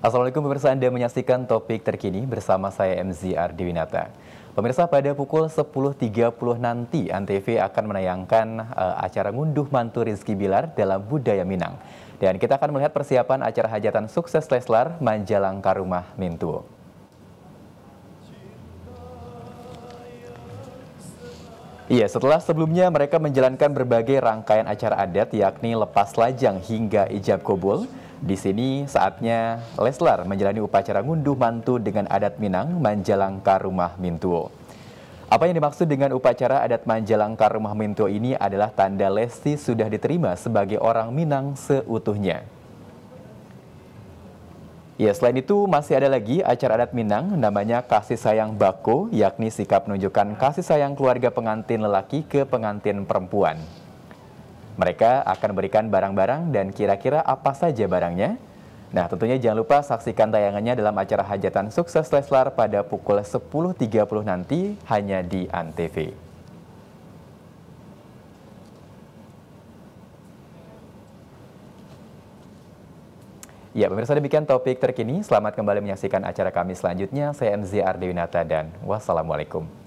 Assalamualaikum pemirsa Anda menyaksikan topik terkini bersama saya MZR Diwinata. Pemirsa pada pukul 10.30 nanti Antv akan menayangkan uh, acara ngunduh mantu Rizky Bilar dalam budaya Minang. Dan kita akan melihat persiapan acara hajatan sukses Leslar Manjalangka Rumah Mintu. Iya, setelah sebelumnya mereka menjalankan berbagai rangkaian acara adat yakni lepas lajang hingga ijab kobul, di sini saatnya Leslar menjalani upacara ngunduh mantu dengan adat Minang Manjalangka Rumah Mintuo. Apa yang dimaksud dengan upacara adat Manjalangka Rumah Mintuo ini adalah tanda Lesti sudah diterima sebagai orang Minang seutuhnya. Ya, selain itu masih ada lagi acara adat Minang namanya Kasih Sayang Bako, yakni sikap menunjukkan kasih sayang keluarga pengantin lelaki ke pengantin perempuan. Mereka akan memberikan barang-barang dan kira-kira apa saja barangnya? Nah, tentunya jangan lupa saksikan tayangannya dalam acara hajatan sukses Leslar pada pukul 10.30 nanti hanya di ANTV. Ya, pemirsa demikian topik terkini. Selamat kembali menyaksikan acara kami selanjutnya. Saya MZ Ardewinata dan wassalamualaikum.